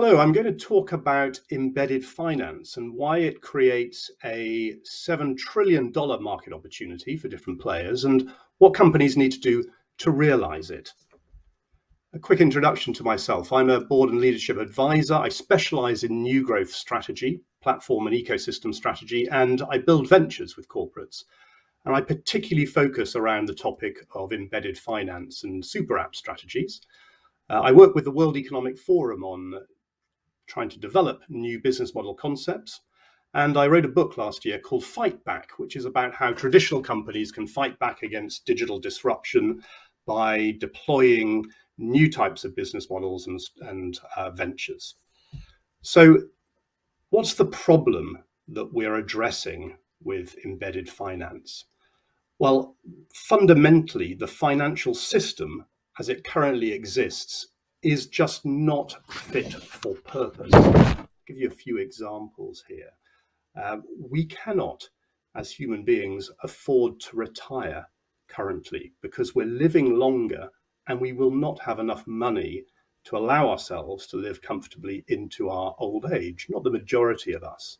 Hello, I'm going to talk about embedded finance and why it creates a $7 trillion market opportunity for different players and what companies need to do to realize it. A quick introduction to myself. I'm a board and leadership advisor. I specialize in new growth strategy, platform and ecosystem strategy, and I build ventures with corporates. And I particularly focus around the topic of embedded finance and super app strategies. Uh, I work with the World Economic Forum on trying to develop new business model concepts. And I wrote a book last year called Fight Back, which is about how traditional companies can fight back against digital disruption by deploying new types of business models and, and uh, ventures. So, what's the problem that we're addressing with embedded finance? Well, fundamentally, the financial system as it currently exists is just not fit for purpose. I'll give you a few examples here. Uh, we cannot, as human beings, afford to retire currently because we're living longer and we will not have enough money to allow ourselves to live comfortably into our old age, not the majority of us.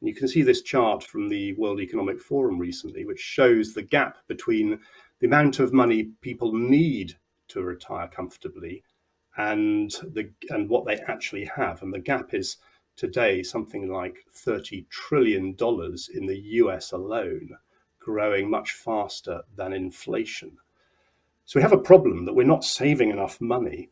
And you can see this chart from the World Economic Forum recently, which shows the gap between the amount of money people need to retire comfortably and the and what they actually have. And the gap is today something like $30 trillion in the US alone, growing much faster than inflation. So we have a problem that we're not saving enough money.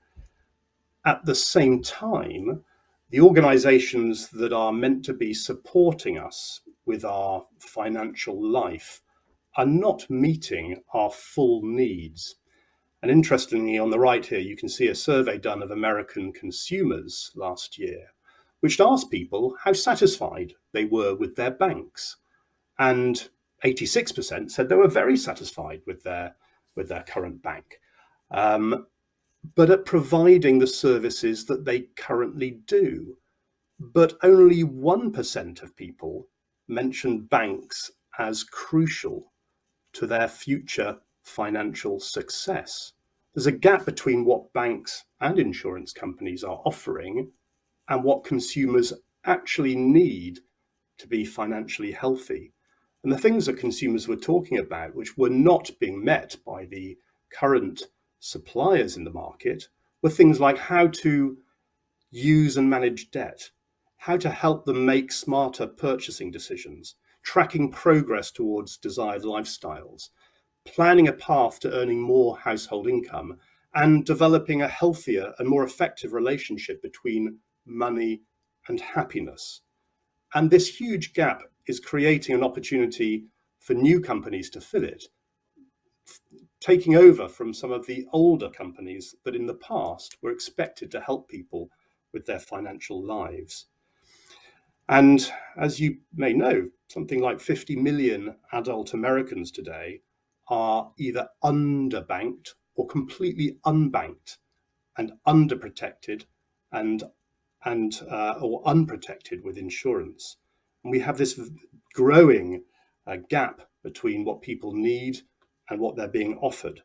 At the same time, the organizations that are meant to be supporting us with our financial life are not meeting our full needs. And interestingly, on the right here, you can see a survey done of American consumers last year, which asked people how satisfied they were with their banks. And 86% said they were very satisfied with their, with their current bank, um, but at providing the services that they currently do. But only 1% of people mentioned banks as crucial to their future financial success. There's a gap between what banks and insurance companies are offering and what consumers actually need to be financially healthy. And the things that consumers were talking about, which were not being met by the current suppliers in the market, were things like how to use and manage debt, how to help them make smarter purchasing decisions, tracking progress towards desired lifestyles, planning a path to earning more household income, and developing a healthier and more effective relationship between money and happiness. And this huge gap is creating an opportunity for new companies to fill it, taking over from some of the older companies that in the past were expected to help people with their financial lives. And as you may know, something like 50 million adult Americans today are either underbanked or completely unbanked and underprotected and and uh, or unprotected with insurance. And we have this growing uh, gap between what people need and what they're being offered.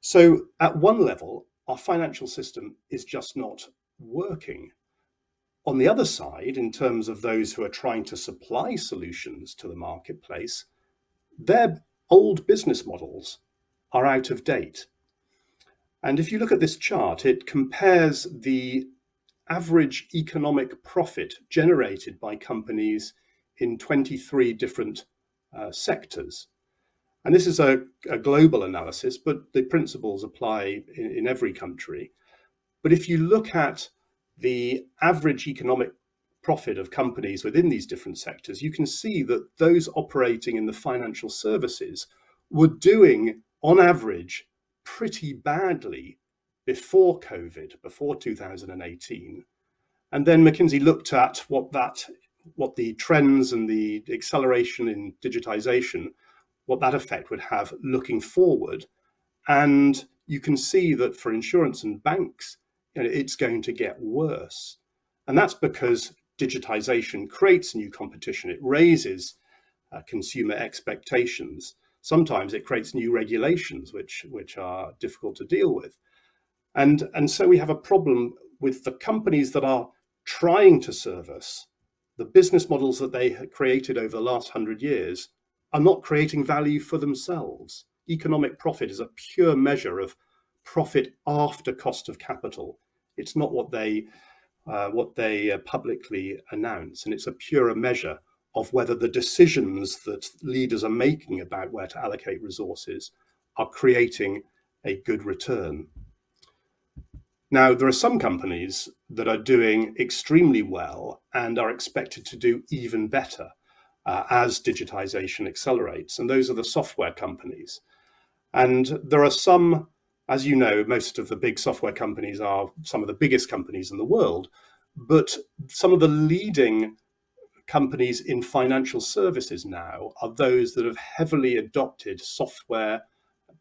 So at one level, our financial system is just not working. On the other side, in terms of those who are trying to supply solutions to the marketplace, they're old business models are out of date. And if you look at this chart, it compares the average economic profit generated by companies in 23 different uh, sectors. And this is a, a, global analysis, but the principles apply in, in every country. But if you look at the average economic profit of companies within these different sectors, you can see that those operating in the financial services were doing, on average, pretty badly before COVID, before 2018. And then McKinsey looked at what that, what the trends and the acceleration in digitization, what that effect would have looking forward. And you can see that for insurance and banks, you know, it's going to get worse. And that's because digitization creates new competition. It raises uh, consumer expectations. Sometimes it creates new regulations, which, which are difficult to deal with. And, and so we have a problem with the companies that are trying to service the business models that they created over the last hundred years are not creating value for themselves. Economic profit is a pure measure of profit after cost of capital. It's not what they uh, what they uh, publicly announce, and it's a purer measure of whether the decisions that leaders are making about where to allocate resources are creating a good return. Now, there are some companies that are doing extremely well and are expected to do even better uh, as digitization accelerates, and those are the software companies. And there are some, as you know, most of the big software companies are some of the biggest companies in the world, but some of the leading companies in financial services now are those that have heavily adopted software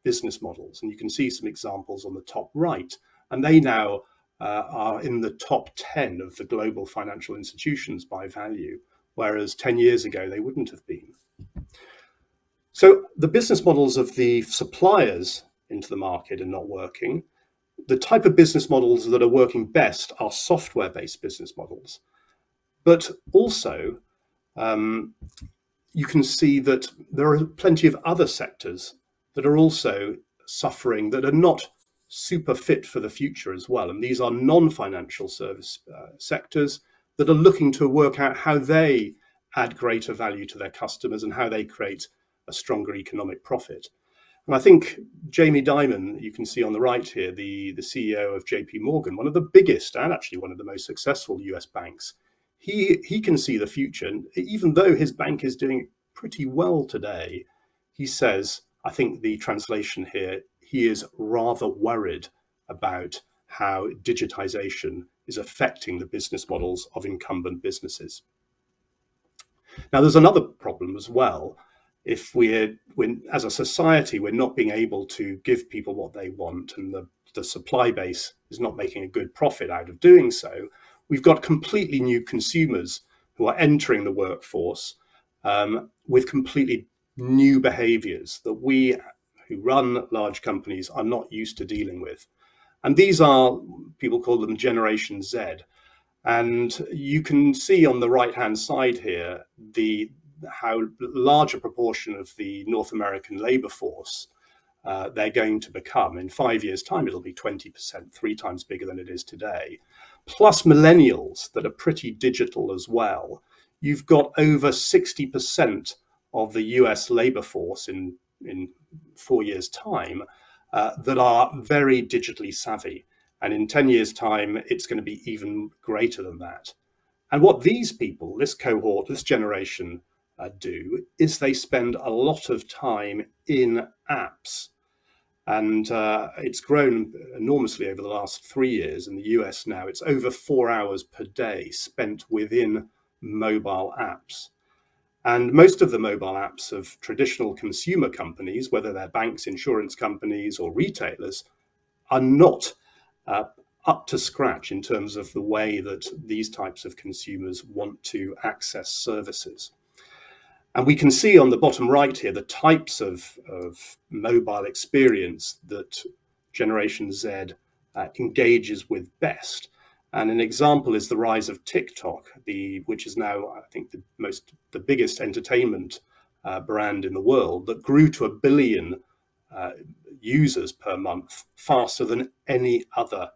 business models. And you can see some examples on the top right. And they now uh, are in the top 10 of the global financial institutions by value, whereas 10 years ago they wouldn't have been. So the business models of the suppliers into the market and not working. The type of business models that are working best are software based business models. But also, um, you can see that there are plenty of other sectors that are also suffering that are not super fit for the future as well. And these are non financial service uh, sectors that are looking to work out how they add greater value to their customers and how they create a stronger economic profit. And I think Jamie Dimon, you can see on the right here, the, the CEO of JP Morgan, one of the biggest and actually one of the most successful US banks, he he can see the future. And even though his bank is doing pretty well today, he says, I think the translation here, he is rather worried about how digitization is affecting the business models of incumbent businesses. Now, there's another problem as well. If we're, when, as a society, we're not being able to give people what they want, and the, the supply base is not making a good profit out of doing so, we've got completely new consumers who are entering the workforce um, with completely new behaviors that we who run large companies are not used to dealing with. And these are, people call them Generation Z. And you can see on the right hand side here the how large a proportion of the North American labor force uh, they're going to become. In five years' time, it'll be 20%, three times bigger than it is today plus millennials that are pretty digital as well, you've got over 60% of the US labor force in, in four years' time uh, that are very digitally savvy. And in 10 years' time, it's going to be even greater than that. And what these people, this cohort, this generation, uh, do is they spend a lot of time in apps. And uh, it's grown enormously over the last three years. In the US now, it's over four hours per day spent within mobile apps. And most of the mobile apps of traditional consumer companies, whether they're banks, insurance companies, or retailers, are not uh, up to scratch in terms of the way that these types of consumers want to access services. And we can see on the bottom right here the types of, of mobile experience that Generation Z uh, engages with best. And an example is the rise of TikTok, the, which is now, I think, the most the biggest entertainment uh, brand in the world that grew to a billion uh, users per month faster than any other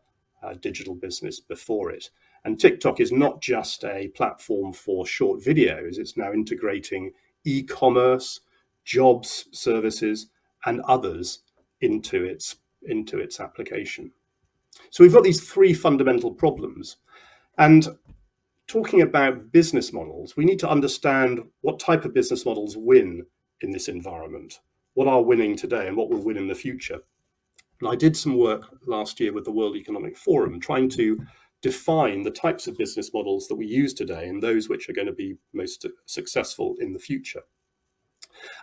uh, digital business before it. And TikTok is not just a platform for short videos, it's now integrating e-commerce, jobs services, and others into its, into its application. So we've got these three fundamental problems. And talking about business models, we need to understand what type of business models win in this environment, what are winning today and what will win in the future. And I did some work last year with the World Economic Forum trying to define the types of business models that we use today and those which are going to be most successful in the future.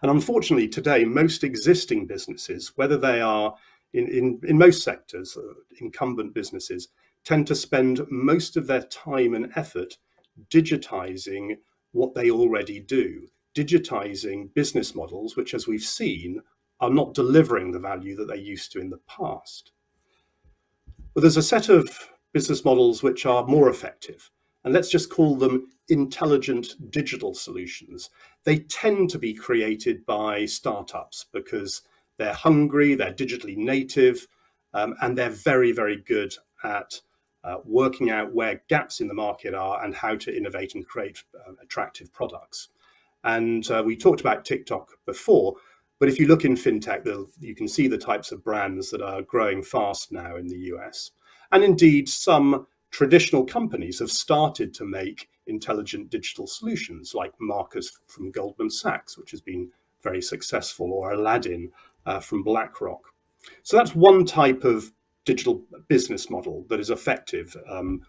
And unfortunately, today, most existing businesses, whether they are in, in, in most sectors, uh, incumbent businesses, tend to spend most of their time and effort digitizing what they already do, digitizing business models, which, as we've seen, are not delivering the value that they used to in the past. But there's a set of business models which are more effective. And let's just call them intelligent digital solutions. They tend to be created by startups because they're hungry, they're digitally native, um, and they're very, very good at uh, working out where gaps in the market are and how to innovate and create uh, attractive products. And uh, we talked about TikTok before, but if you look in fintech, you can see the types of brands that are growing fast now in the US. And indeed, some traditional companies have started to make intelligent digital solutions like Marcus from Goldman Sachs, which has been very successful, or Aladdin uh, from BlackRock. So that's one type of digital business model that is effective um,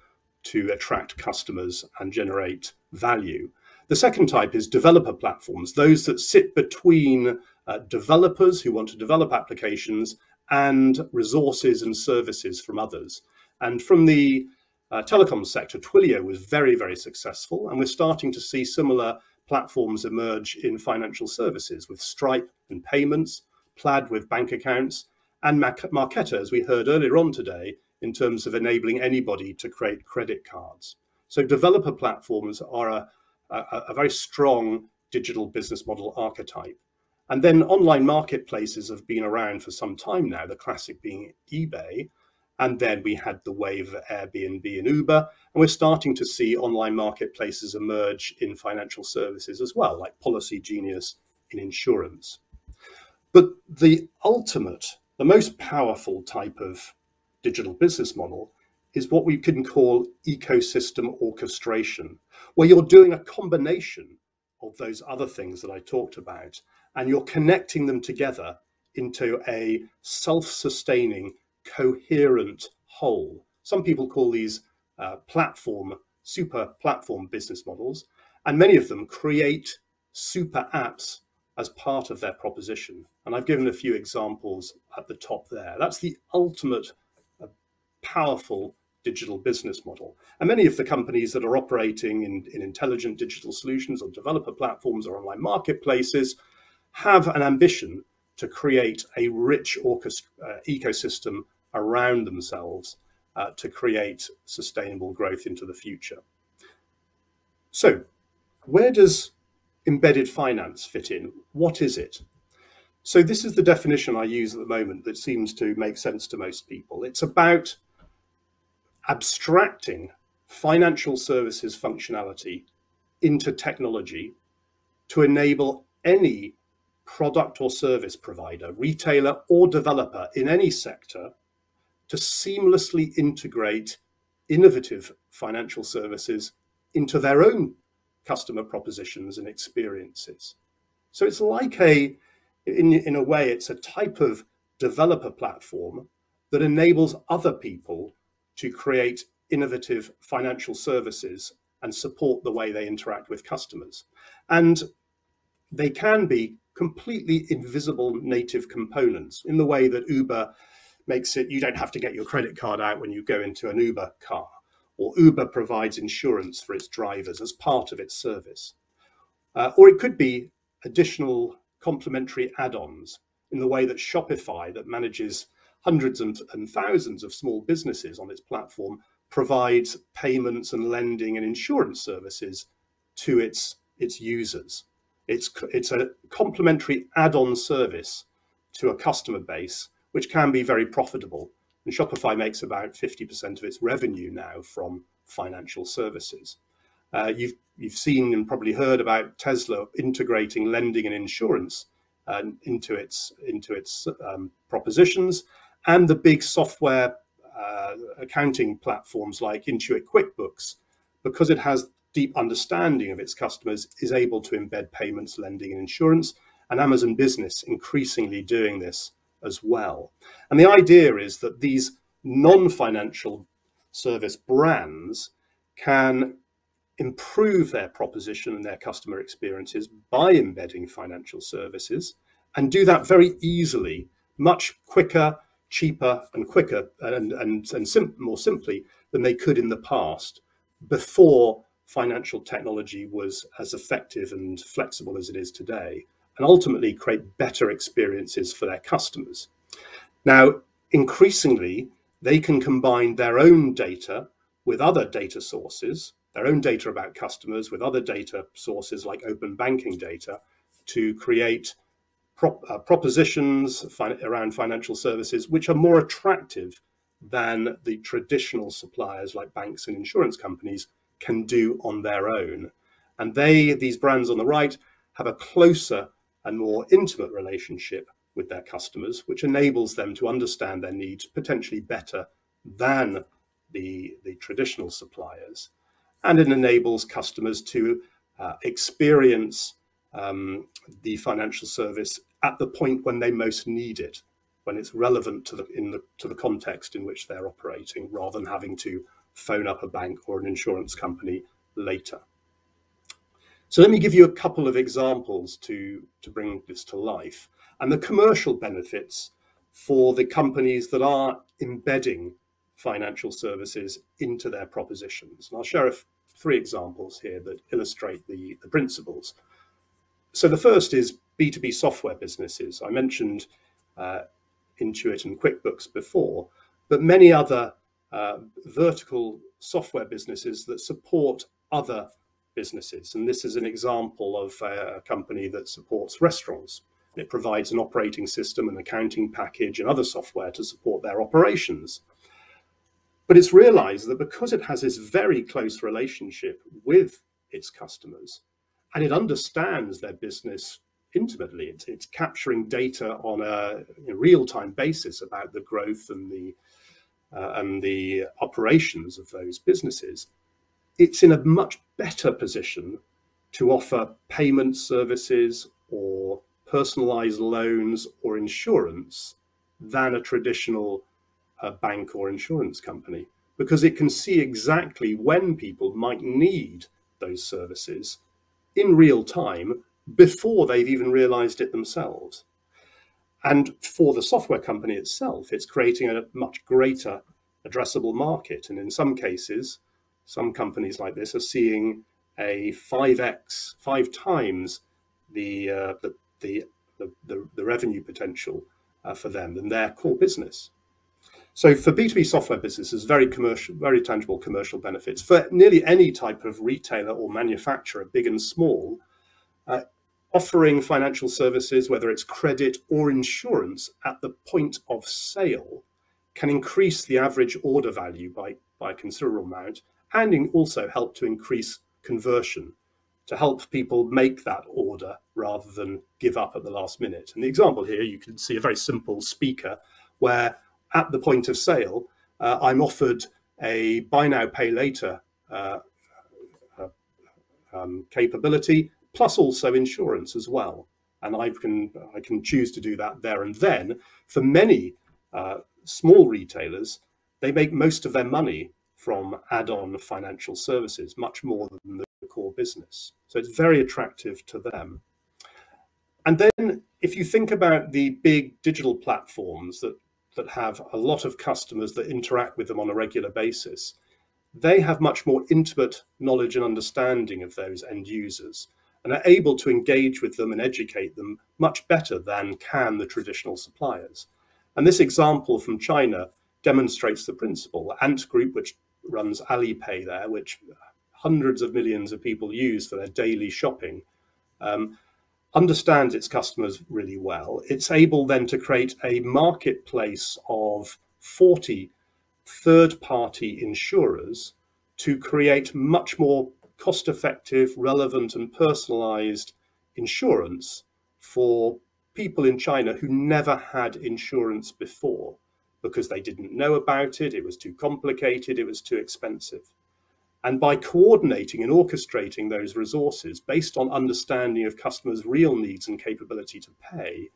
to attract customers and generate value. The second type is developer platforms, those that sit between uh, developers who want to develop applications and resources and services from others. And from the uh, telecom sector, Twilio was very, very successful. And we're starting to see similar platforms emerge in financial services with Stripe and payments, Plaid with bank accounts, and Marqeta, as we heard earlier on today, in terms of enabling anybody to create credit cards. So developer platforms are a, a, a very strong digital business model archetype. And then online marketplaces have been around for some time now, the classic being eBay. And then we had the wave of Airbnb and Uber. And we're starting to see online marketplaces emerge in financial services as well, like Policygenius in insurance. But the ultimate the most powerful type of digital business model is what we can call ecosystem orchestration, where you're doing a combination of those other things that I talked about, and you're connecting them together into a self sustaining, coherent whole. Some people call these uh, platform, super platform business models, and many of them create super apps as part of their proposition. And I've given a few examples at the top there. That's the ultimate uh, powerful digital business model. And many of the companies that are operating in, in intelligent digital solutions or developer platforms or online marketplaces have an ambition to create a rich uh, ecosystem around themselves uh, to create sustainable growth into the future. So, where does embedded finance fit in? What is it? So, this is the definition I use at the moment that seems to make sense to most people. It's about abstracting financial services functionality into technology to enable any product or service provider, retailer, or developer in any sector to seamlessly integrate innovative financial services into their own customer propositions and experiences. So it's like a, in, in a way, it's a type of developer platform that enables other people to create innovative financial services and support the way they interact with customers. And they can be completely invisible native components in the way that Uber makes it you don't have to get your credit card out when you go into an Uber car or Uber provides insurance for its drivers as part of its service. Uh, or it could be additional complementary add-ons in the way that Shopify, that manages hundreds and, and thousands of small businesses on its platform, provides payments and lending and insurance services to its, its users. It's, it's a complementary add-on service to a customer base, which can be very profitable and Shopify makes about 50% of its revenue now from financial services. Uh, you've, you've seen and probably heard about Tesla integrating lending and insurance uh, into its, into its um, propositions, and the big software uh, accounting platforms like Intuit QuickBooks, because it has deep understanding of its customers, is able to embed payments, lending, and insurance. And Amazon Business increasingly doing this as well. And the idea is that these non financial service brands can improve their proposition and their customer experiences by embedding financial services and do that very easily, much quicker, cheaper, and quicker, and, and, and sim- more simply than they could in the past before financial technology was as effective and flexible as it is today and ultimately create better experiences for their customers. Now, increasingly, they can combine their own data with other data sources, their own data about customers with other data sources like open banking data to create prop, uh, propositions fi around financial services which are more attractive than the traditional suppliers like banks and insurance companies can do on their own. And they, these brands on the right, have a closer and more intimate relationship with their customers, which enables them to understand their needs potentially better than the, the traditional suppliers. And it enables customers to uh, experience um, the financial service at the point when they most need it, when it's relevant to the, in the, to the context in which they're operating, rather than having to phone up a bank or an insurance company later. So let me give you a couple of examples to, to bring this to life and the commercial benefits for the companies that are embedding financial services into their propositions. And I'll share three examples here that illustrate the, the principles. So the first is B2B software businesses. I mentioned uh, Intuit and QuickBooks before, but many other uh, vertical software businesses that support other businesses. And this is an example of a company that supports restaurants. It provides an operating system, an accounting package, and other software to support their operations. But it's realized that because it has this very close relationship with its customers and it understands their business intimately, it's, it's capturing data on a, a real time basis about the growth and the uh, and the operations of those businesses, it's in a much better position to offer payment services or personalized loans or insurance than a traditional uh, bank or insurance company because it can see exactly when people might need those services in real time before they've even realized it themselves. And for the software company itself, it's creating a much greater addressable market. And in some cases, some companies like this are seeing a 5x, five times the, uh, the, the, the, the, revenue potential uh, for them than their core business. So for B2B software businesses, very commercial, very tangible commercial benefits. For nearly any type of retailer or manufacturer, big and small, uh, offering financial services, whether it's credit or insurance, at the point of sale can increase the average order value by, by a considerable amount and also help to increase conversion to help people make that order rather than give up at the last minute. And the example here, you can see a very simple speaker where at the point of sale, uh, I'm offered a buy now, pay later uh, uh, um, capability, plus also insurance as well. And I can, I can choose to do that there and then. For many uh, small retailers, they make most of their money from add-on financial services, much more than the core business. So it's very attractive to them. And then if you think about the big digital platforms that, that have a lot of customers that interact with them on a regular basis, they have much more intimate knowledge and understanding of those end users and are able to engage with them and educate them much better than can the traditional suppliers. And this example from China demonstrates the principle. Ant Group, which runs Alipay there, which hundreds of millions of people use for their daily shopping, um, understands its customers really well. It's able then to create a marketplace of 40 third party insurers to create much more cost effective, relevant, and personalized insurance for people in China who never had insurance before because they didn't know about it, it was too complicated, it was too expensive. And by coordinating and orchestrating those resources based on understanding of customers' real needs and capability to pay,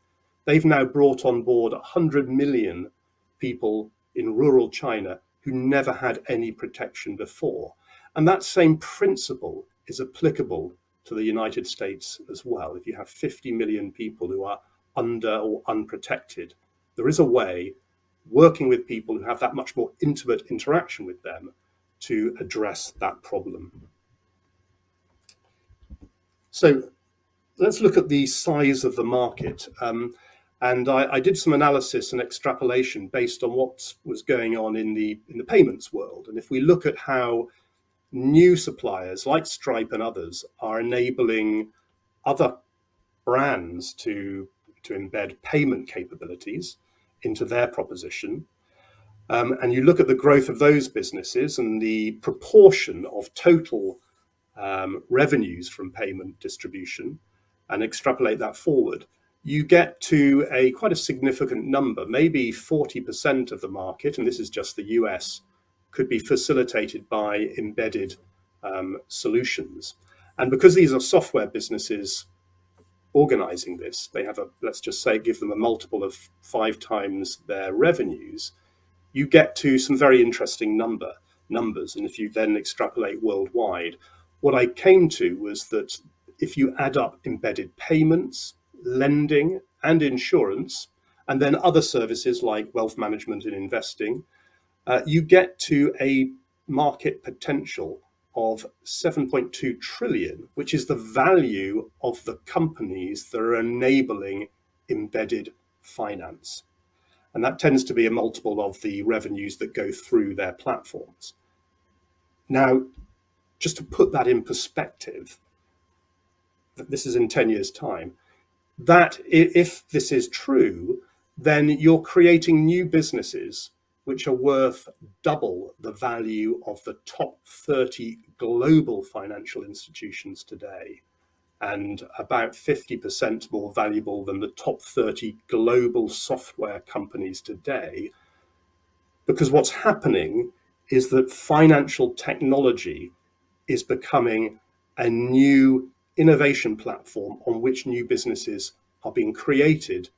they've now brought on board 100 million people in rural China who never had any protection before. And that same principle is applicable to the United States as well. If you have 50 million people who are under or unprotected, there is a way working with people who have that much more intimate interaction with them to address that problem. So let's look at the size of the market. Um, And I, I, did some analysis and extrapolation based on what was going on in the in the payments world. And if we look at how new suppliers like Stripe and others are enabling other brands to to embed payment capabilities into their proposition. Um, and you look at the growth of those businesses and the proportion of total um, revenues from payment distribution and extrapolate that forward, you get to a quite a significant number, maybe 40% of the market, and this is just the US, could be facilitated by embedded um, solutions. And because these are software businesses organizing this, they have a, let's just say, give them a multiple of five times their revenues, you get to some very interesting number numbers. And if you then extrapolate worldwide, what I came to was that if you add up embedded payments, lending, and insurance, and then other services like wealth management and investing, uh, you get to a market potential of 7.2 trillion, which is the value of the companies that are enabling embedded finance. And that tends to be a multiple of the revenues that go through their platforms. Now, just to put that in perspective, this is in 10 years' time, that if this is true, then you're creating new businesses which are worth double the value of the top 30 global financial institutions today and about 50% more valuable than the top 30 global software companies today. Because what's happening is that financial technology is becoming a new innovation platform on which new businesses are being created,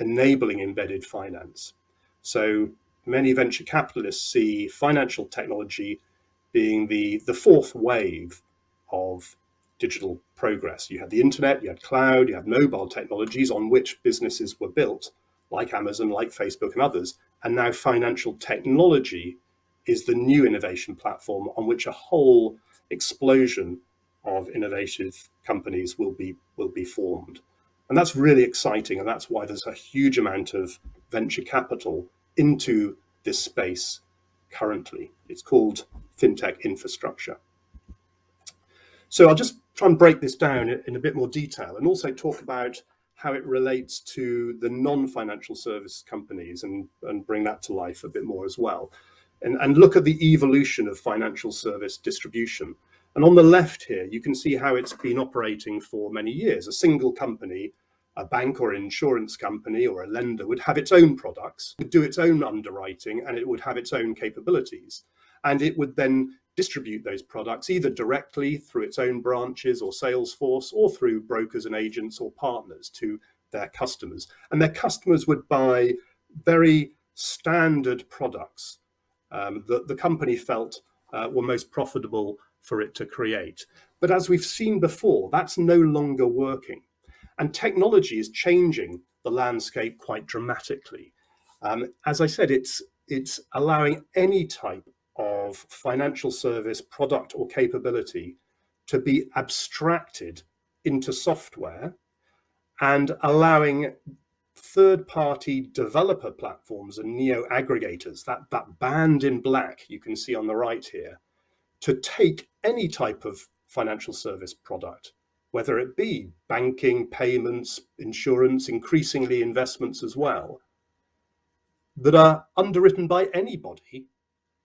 enabling embedded finance. So many venture capitalists see financial technology being the, the fourth wave of digital progress. You had the internet, you had cloud, you had mobile technologies on which businesses were built, like Amazon, like Facebook, and others. And now financial technology is the new innovation platform on which a whole explosion of innovative companies will be will be formed. And that's really exciting. And that's why there's a huge amount of venture capital into this space currently. It's called fintech infrastructure. So I'll just try and break this down in a bit more detail and also talk about how it relates to the non-financial service companies and, and bring that to life a bit more as well. And, and look at the evolution of financial service distribution. And on the left here, you can see how it's been operating for many years. A single company a bank or an insurance company or a lender would have its own products, would do its own underwriting, and it would have its own capabilities. And it would then distribute those products either directly through its own branches or sales force or through brokers and agents or partners to their customers. And their customers would buy very standard products um, that the company felt uh, were most profitable for it to create. But as we've seen before, that's no longer working. And technology is changing the landscape quite dramatically. Um, as I said, it's it's allowing any type of financial service, product, or capability to be abstracted into software and allowing third party developer platforms and neo aggregators, that, that band in black you can see on the right here, to take any type of financial service product whether it be banking, payments, insurance, increasingly investments as well, that are underwritten by anybody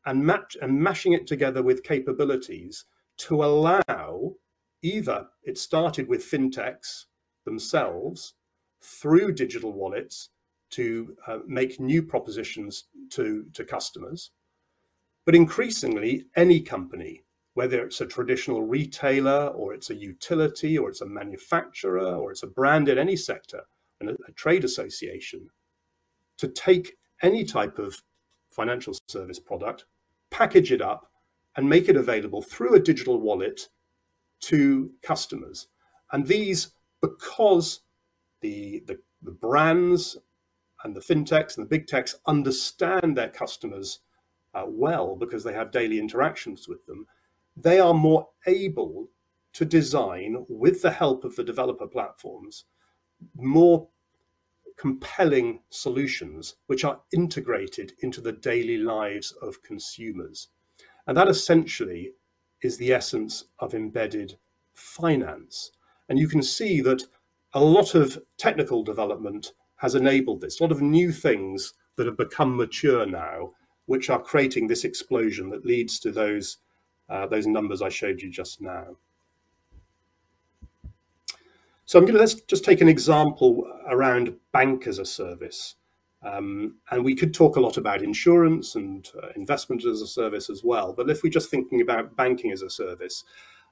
and, match, and mashing it together with capabilities to allow either it started with fintechs themselves through digital wallets to uh, make new propositions to, to customers, but increasingly any company whether it's a traditional retailer or it's a utility or it's a manufacturer or it's a brand in any sector and a, trade association, to take any type of financial service product, package it up, and make it available through a digital wallet to customers. And these, because the, the, the brands and the fintechs and the big techs understand their customers uh, well because they have daily interactions with them, they are more able to design, with the help of the developer platforms, more compelling solutions which are integrated into the daily lives of consumers. And that essentially is the essence of embedded finance. And you can see that a lot of technical development has enabled this, a lot of new things that have become mature now, which are creating this explosion that leads to those, uh, those numbers I showed you just now. So I'm going to let's just take an example around bank as a service. Um, and we could talk a lot about insurance and uh, investment as a service as well. But if we're just thinking about banking as a service,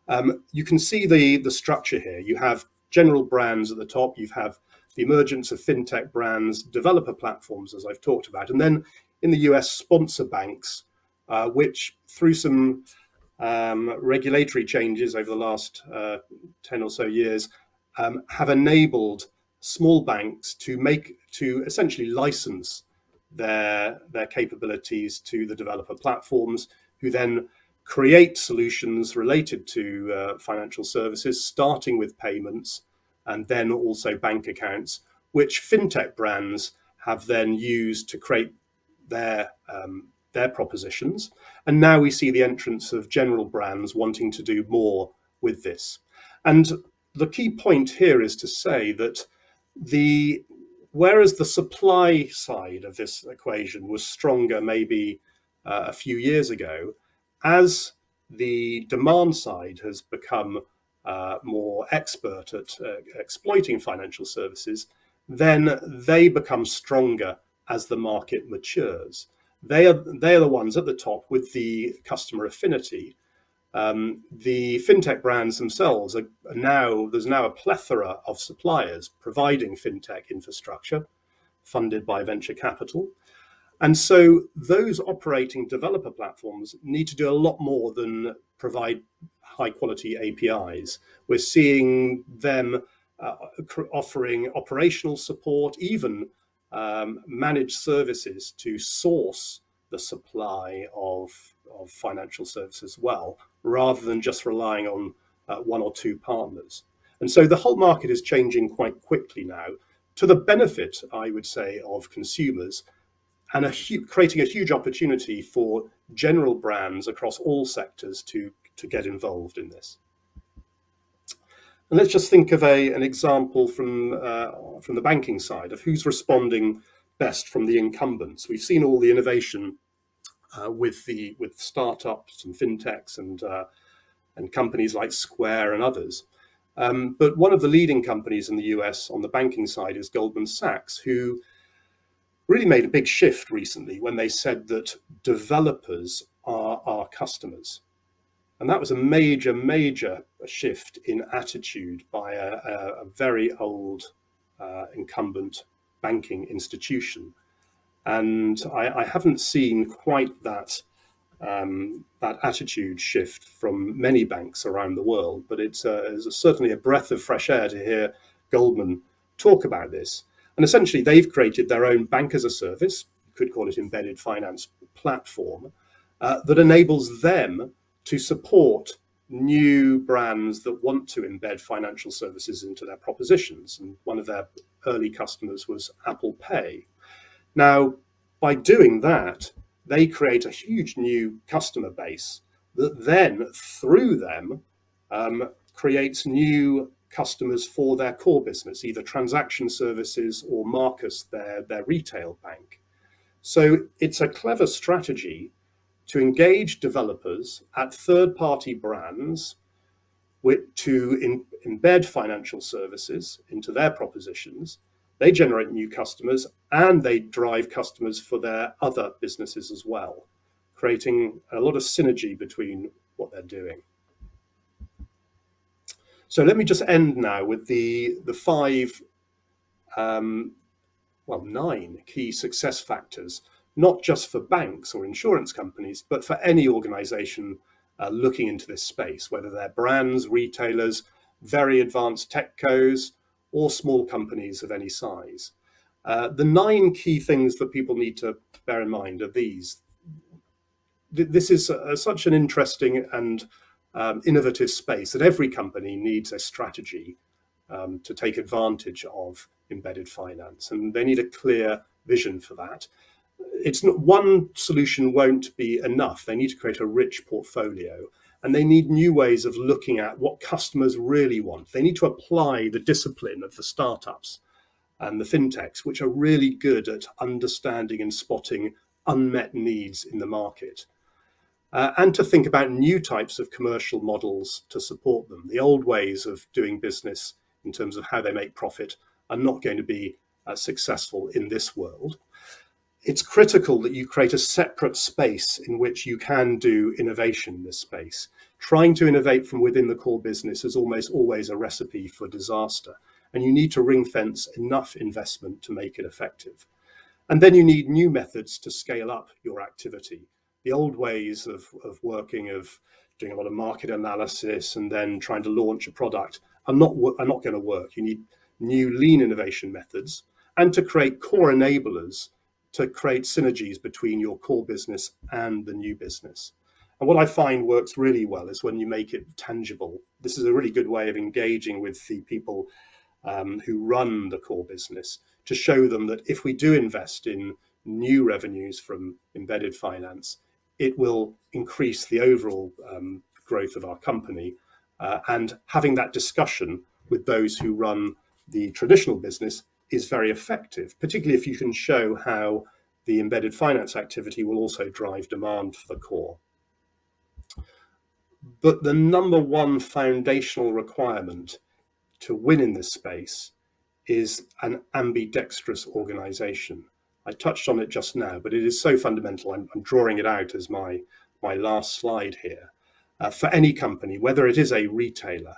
um, you can see the, the structure here. You have general brands at the top, you have the emergence of fintech brands, developer platforms, as I've talked about, and then in the US, sponsor banks, uh, which through some um, regulatory changes over the last uh, 10 or so years um, have enabled small banks to make to essentially license their their capabilities to the developer platforms who then create solutions related to uh, financial services starting with payments and then also bank accounts which fintech brands have then used to create their um, their propositions and now we see the entrance of general brands wanting to do more with this and the key point here is to say that the whereas the supply side of this equation was stronger maybe uh, a few years ago, as the demand side has become uh, more expert at uh, exploiting financial services, then they become stronger as the market matures. They are, they are the ones at the top with the customer affinity um, the fintech brands themselves are, now, there's now a plethora of suppliers providing fintech infrastructure funded by venture capital. And so those operating developer platforms need to do a lot more than provide high quality APIs. We're seeing them uh, offering operational support, even um, managed services to source the supply of, of financial services well, rather than just relying on uh, one or two partners. And so the whole market is changing quite quickly now to the benefit, I would say, of consumers and a creating a huge opportunity for general brands across all sectors to, to get involved in this. And let's just think of a, an example from, uh, from the banking side of who's responding best from the incumbents. We've seen all the innovation uh, with the with startups and fintechs and uh, and companies like Square and others. Um, but one of the leading companies in the US on the banking side is Goldman Sachs, who really made a big shift recently when they said that developers are our customers. And that was a major, major shift in attitude by a, a, very old uh, incumbent banking institution and I, I haven't seen quite that um, that attitude shift from many banks around the world. But it's, uh, it's a, certainly a breath of fresh air to hear Goldman talk about this. And essentially, they've created their own bank as a service, you could call it embedded finance platform, uh, that enables them to support new brands that want to embed financial services into their propositions. And one of their early customers was Apple Pay. Now, by doing that, they create a huge new customer base that then, through them, um, creates new customers for their core business, either transaction services or Marcus, their, their retail bank. So it's a clever strategy to engage developers at third party brands with, to in, embed financial services into their propositions they generate new customers and they drive customers for their other businesses as well, creating a lot of synergy between what they're doing. So let me just end now with the, the five, um, well, nine key success factors, not just for banks or insurance companies, but for any organization uh, looking into this space, whether they're brands, retailers, very advanced tech co's, or small companies of any size. Uh, the nine key things that people need to bear in mind are these. This is a, such an interesting and um, innovative space that every company needs a strategy um, to take advantage of embedded finance, and they need a clear vision for that. It's not one solution won't be enough. They need to create a rich portfolio and they need new ways of looking at what customers really want. They need to apply the discipline of the startups and the fintechs, which are really good at understanding and spotting unmet needs in the market. Uh, and to think about new types of commercial models to support them. The old ways of doing business in terms of how they make profit are not going to be uh, successful in this world it's critical that you create a separate space in which you can do innovation in this space. Trying to innovate from within the core business is almost always a recipe for disaster. And you need to ring fence enough investment to make it effective. And then you need new methods to scale up your activity. The old ways of, of working, of doing a lot of market analysis and then trying to launch a product are not, are not going to work. You need new lean innovation methods and to create core enablers to create synergies between your core business and the new business. And what I find works really well is when you make it tangible. This is a really good way of engaging with the people um, who run the core business to show them that if we do invest in new revenues from embedded finance, it will increase the overall um, growth of our company. Uh, and having that discussion with those who run the traditional business is very effective, particularly if you can show how the embedded finance activity will also drive demand for the core. But the number one foundational requirement to win in this space is an ambidextrous organization. I touched on it just now, but it is so fundamental. I'm, I'm drawing it out as my, my last slide here. Uh, for any company, whether it is a retailer,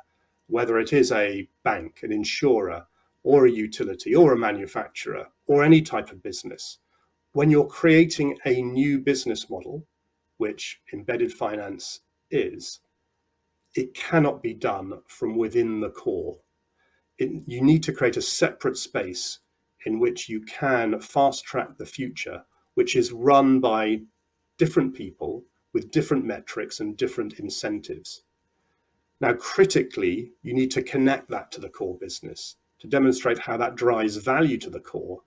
whether it is a bank, an insurer, or a utility or a manufacturer or any type of business, when you're creating a new business model, which embedded finance is, it cannot be done from within the core. It, you need to create a separate space in which you can fast track the future, which is run by different people with different metrics and different incentives. Now, critically, you need to connect that to the core business to demonstrate how that drives value to the core.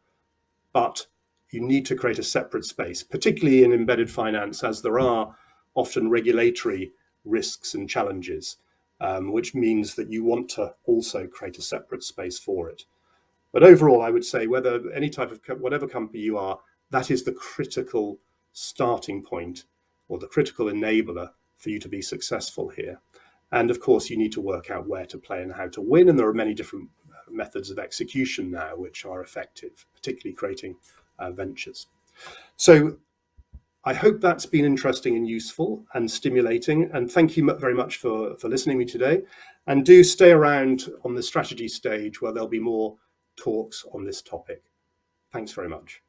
But you need to create a separate space, particularly in embedded finance, as there are often regulatory risks and challenges, um, which means that you want to also create a separate space for it. But overall, I would say whether any type of whatever company you are, that is the critical starting point or the critical enabler for you to be successful here. And of course, you need to work out where to play and how to win. And there are many different methods of execution now which are effective, particularly creating uh, ventures. So I hope that's been interesting and useful and stimulating. And thank you very much for, for listening to me today. And do stay around on the strategy stage where there'll be more talks on this topic. Thanks very much.